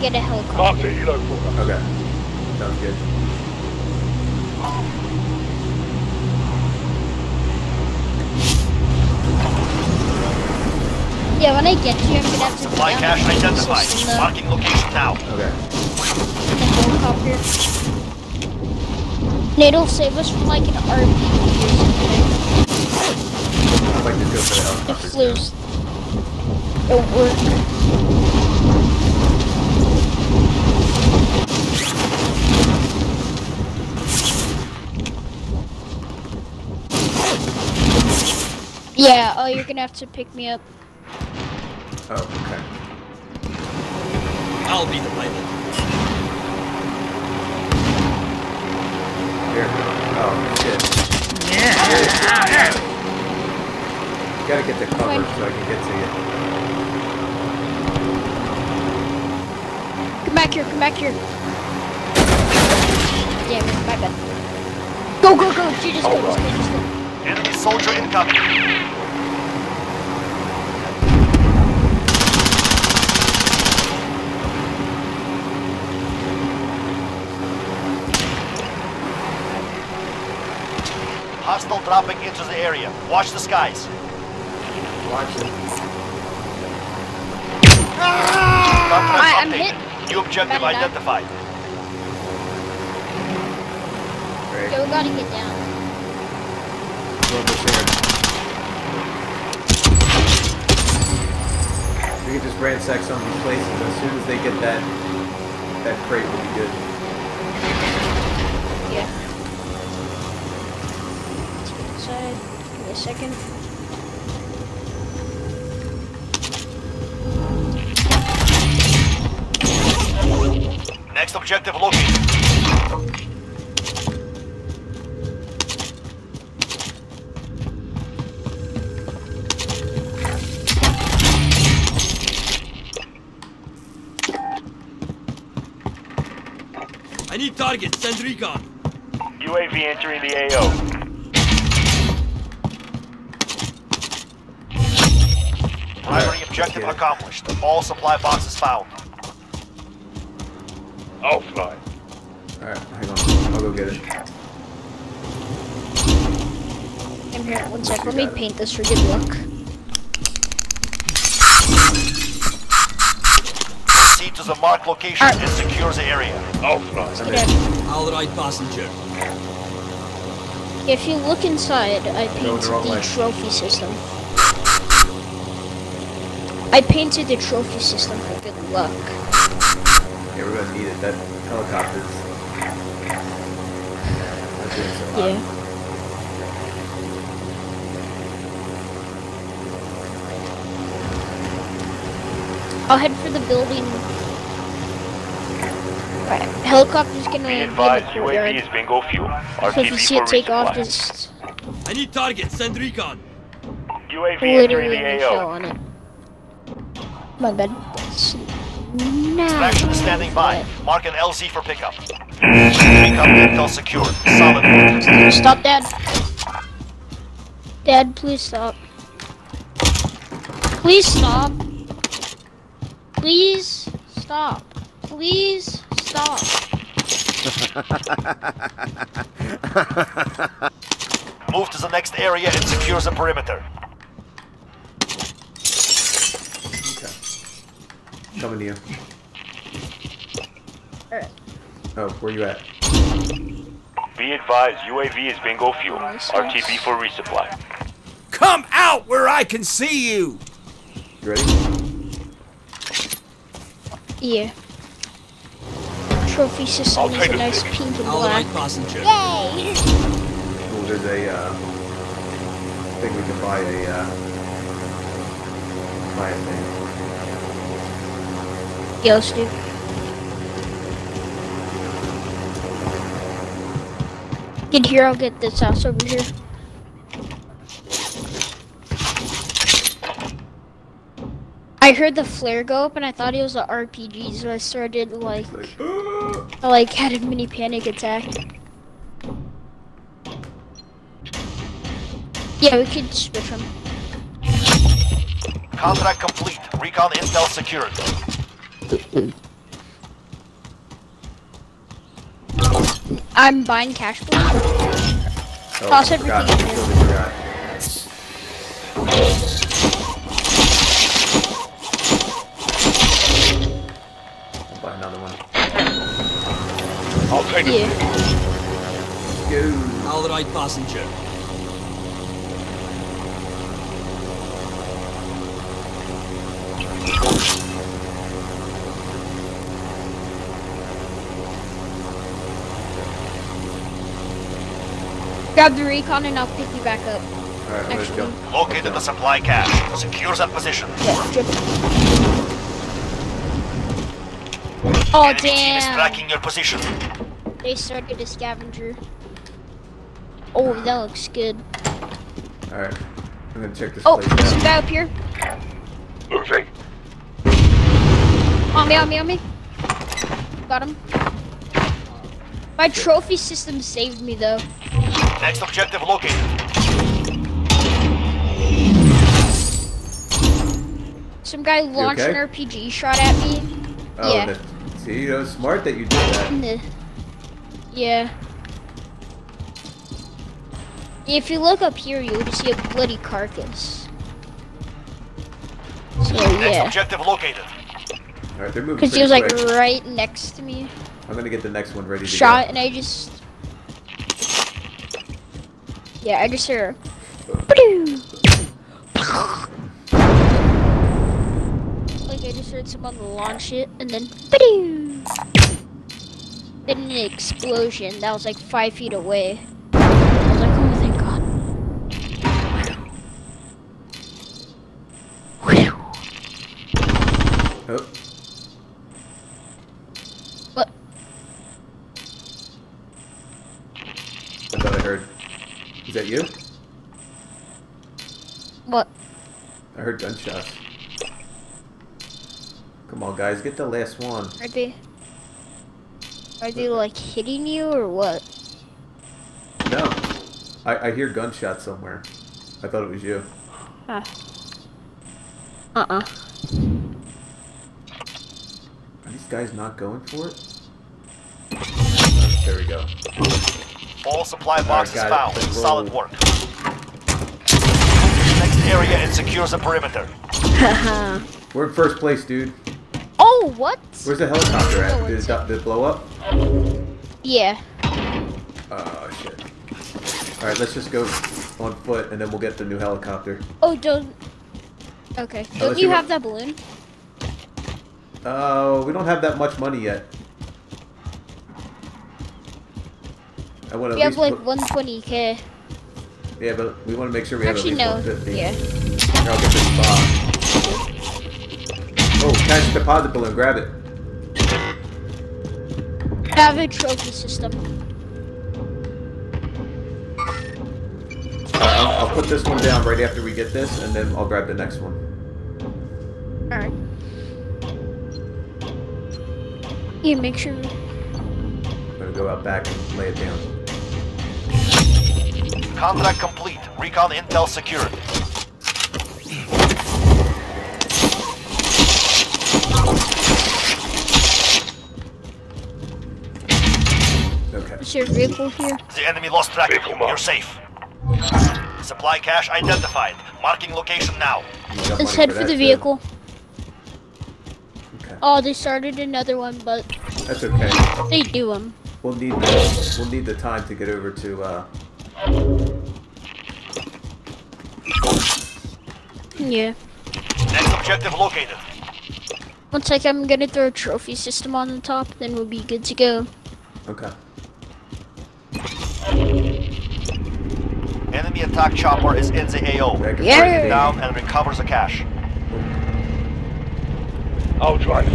get a Mark helicopter. the helo for us. Okay. Sounds good. Yeah, when I get here, I'm gonna have to Supply get cache down and identified. in the, Marking location now. Okay. in the helicopter. And it'll save us from like an RPG or something. I'd like to go for the If helicopters. now. there's don't work. Yeah, oh, you're gonna have to pick me up. Oh, okay. I'll be the pilot. Here. Oh, shit. Yeah! Gotta get the cover Fine. so I can get to you. Come back here, come back here. Damn it, my bad. Go, go, go, you just go, just go, just go. Enemy soldier incoming. Hostile dropping into the area. Watch the skies. Watch it. I'm updated. New objective identified. We gotta get down. Go over here. We can just ransack some of these places. As soon as they get that that crate, will be good. Yeah. Inside. Give me a second. Next objective located. I need targets. Send recon. UAV entering the AO. Primary objective Yeah. accomplished. All supply boxes found. I'll fly. Alright, hang on. I'll go get it. I'm here. One sec. Let me paint this for good luck. To the marked location uh, Alright. and secure the area. Oh, I'll Okay. in. Passenger. If you look inside, I painted the the trophy system. I painted the trophy system for good luck. Yeah, we're gonna need it. That helicopter's. That's doing so hot. Yeah. I'll head for the building. Right, helicopter's gonna Be be in the advised, UAV courtyard. is bingo fuel. So if you see for it take off, just I need targets. Send recon. UAV entering the AO. on it. My bad. Now. Extraction standing by. Mark an LZ for pickup. Pickup intel secured. Solid work. Stop, Dad. Dad, please stop. Please stop. Please stop. Please stop. Move to the next area and secure the perimeter. Coming to you. Alright. Oh, where you at? Be advised, UAV is bingo fuel. Nice, RTB for resupply. Come out where I can see you! You ready? Yeah. Trophy system I'll is take a a nice pink and black. passenger. Yay! Well, there's a, uh, thing we can buy a, uh, buy a thing. Yo, Stu. Get here, I'll get this house over here. I heard the flare go up and I thought it was an RPG, so I started like, I like had a mini panic attack. Yeah, we could switch them. Contract complete. Recon intel secured. I'm buying cash flow. Oh, Toss I forgot. everything Go. Passenger. Grab the recon and I'll pick you back up. Alright, I'm gonna Actually- jump. Located the supply cache. Secure that position. Yeah, jump. Oh Enemy team is damn! tracking your position. They started a scavenger. Oh, that looks good. Alright. I'm gonna check this Oh, place there's some guy up here. Moving. On me, on me, on me. Got him. My trophy system saved me though. Next objective located. Some guy launched okay? an RPG shot at me. Oh, yeah. the- see, it was smart that you did that. Yeah. If you look up here, you'll just see a bloody carcass. So yeah. Next objective located. Alright, they're moving because he pretty was like quick. right next to me. I'm gonna get the next one ready to Shot, and I just. Yeah, I just hear. Ba-doo! Like I just heard someone launch it, and then. ba-doo! Then an explosion that was like five feet away. I was like, oh, thank God. go. Oh, What? I thought I heard. Is that you? What? I heard gunshots. Come on, guys, get the last one. Are they? Are they like hitting you or what? No. I, I hear gunshots somewhere. I thought it was you. Uh uh. Are these guys not going for it? There we go. All supply boxes got it. found. Solid work. Next area and secure the perimeter. We're in first place, dude. oh, what? Where's the helicopter at? Did it's- it, did it blow up? Yeah. Oh, shit. Alright, let's just go on foot and then we'll get the new helicopter. Oh, don't. Okay. Don't Unless you you have want- that balloon? Oh, we don't have that much money yet. I want to We have like 120k. Yeah, but we want to make sure we Actually, have no. at least 150. Yeah. I'll get this bomb. Oh, cash deposit balloon, grab it. I have a trophy system. Uh, I'll, I'll put this one down right after we get this, and then I'll grab the next one. Alright. Yeah, make sure. I'm gonna go out back and lay it down. Contract complete. Recon intel secured. Okay. Is your vehicle here? The enemy lost track of you. You're safe. Supply cache identified. Marking location now. Let's head for for that, the too. vehicle. Okay. Oh, they started another one, but That's okay. they do them. We'll need the we'll need the time to get over to uh Yeah. Next objective located. One sec, I'm gonna throw a trophy system on the top, then we'll be good to go. okay. Enemy attack chopper is in the AO. Back and Yeah. forth, It down and recovers the cache. I'll drive.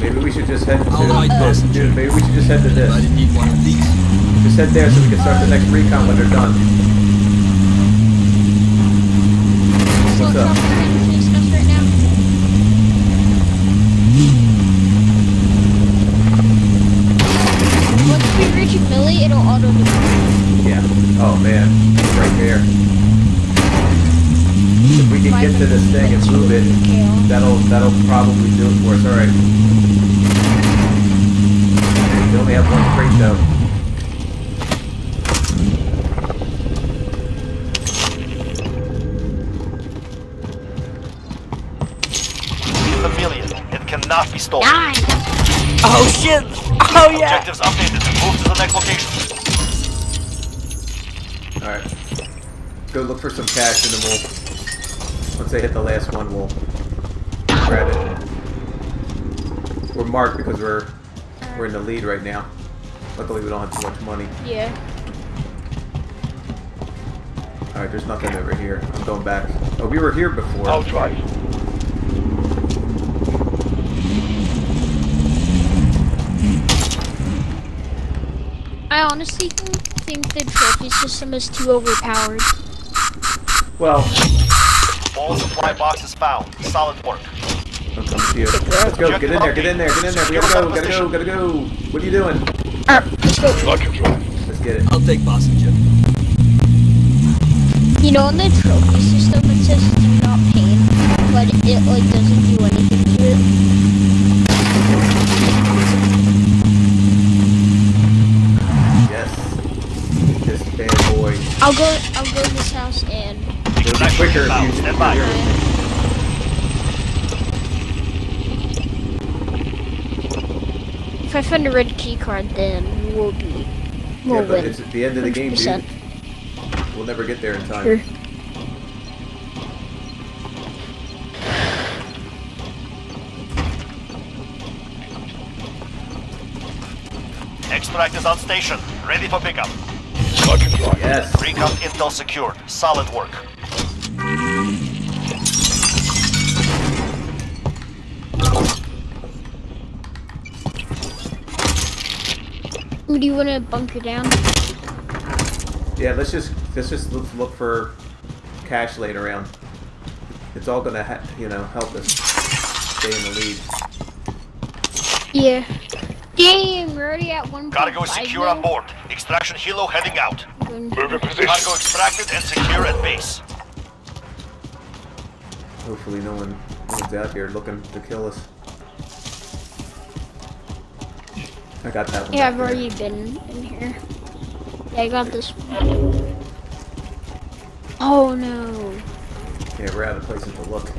Maybe we should just head to All right, passenger. dude, maybe we should just head to this. I this. need one of these. Just head there so we can start the next recon when they're done. What's So, up? Trump, we're in police bus right now. Once we reach Millie, it'll auto default. Yeah. Oh man, right there. I get to this thing and move it, that'll that'll probably do it for us. All right. We only have one crate though. Chameleon. It cannot be stolen. Nine. Oh shit! Oh yeah! Objectives updated. Move to the next location. All right. Go look for some cash in the we'll. Once they hit the last one, we'll grab it. We're marked because we're we're in the lead right now. Luckily, we don't have too much money. Yeah. All right, there's nothing over here. I'm going back. Oh, we were here before. I'll try. I honestly think the trophy system is too overpowered. Well, All supply boxes found. Solid work. I'll come to you. Let's go. Get in there. Get in there. Get in there. We gotta go. Gotta go. Gotta go. What are you doing? Alright, let's. Let's get it. I'll take passenger. You know, in the trophy system, it says do not pain, but it like doesn't do anything to it. Yes. This bad boy. I'll go. I'll go to this house and. It'll if. Stand by. If I find a red key card, then we'll be. We'll Yeah, but win. it's at the end of the game, dude. We'll never get there in time. Sure. Extract is on station. Ready for pickup. Yes. Recon intel secured. Solid work. Do you want to bunker down? Yeah. Let's just let's just look, look for cash laying around. It's all gonna ha- you know help us stay in the lead. Yeah. Dang, we're already at one. Point. Cargo is secure on board. Extraction helo heading out. Cargo extracted and secure at base. Hopefully, no one no one's out here looking to kill us. I got that one. Yeah, I've there. already been in here. Yeah, I got this one. Oh no. Yeah, we're out of places to look.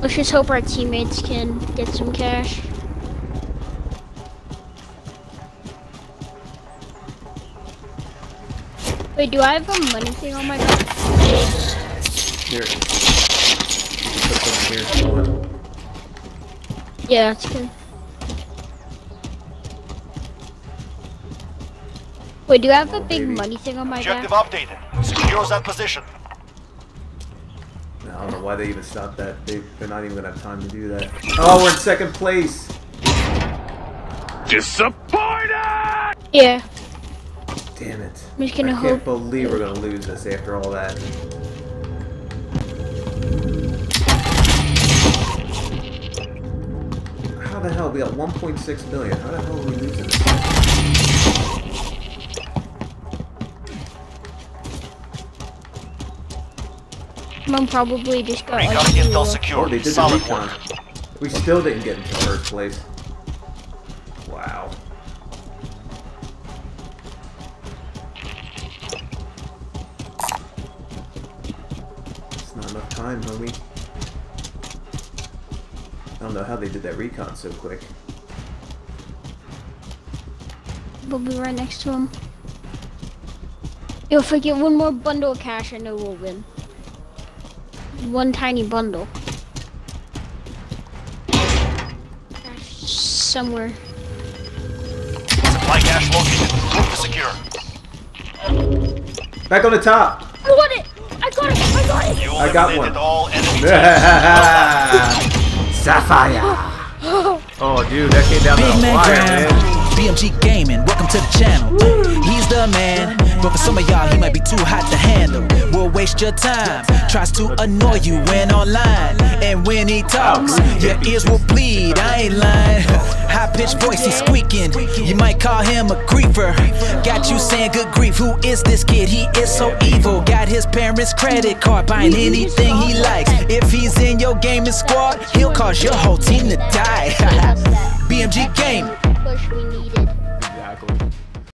Let's just hope our teammates can get some cash. Wait, do I have a money thing on my gun? Here. Put some here if you want. Yeah, that's good. Wait, do I have a Oh, big baby. money thing on my Objective back? updated. Secures that position. I don't know why they even stopped that. They, they're not even gonna have time to do that. Oh, we're in second place. Disappointed! Yeah. Damn it. I'm just gonna I hope- can't believe we're gonna lose this after all that. How the hell? We got 1.6 million. How the hell are we losing this? Mom probably just got Recon like intel two- Oh, secured. they did the Solid recon. work. We still didn't get into first place. Wow. It's not enough time, homie. I don't know how they did that recon so quick. We'll be right next to him. If I get one more bundle of cash, I know we'll win. One tiny bundle. Cash somewhere. Supply cache located. Move to secure. Back on the top! I got it! I got it! I got it! You I got one. all enemy. Sapphire! Oh, dude, that came down Big the man wire, Graham, man. BMG Gaming, welcome to the channel. He's the man, but for some of y'all, he might be too hot to handle. Will waste your time, tries to annoy you when online. And when he talks, your ears will bleed. I ain't lying. High pitched voice, he's squeaking. You might call him a creeper. Got you saying good grief. Who is this kid? He is so evil. Got his parents' credit card, buying anything he likes. If he's in your gaming squad, he'll cause your whole team to die. BMG game.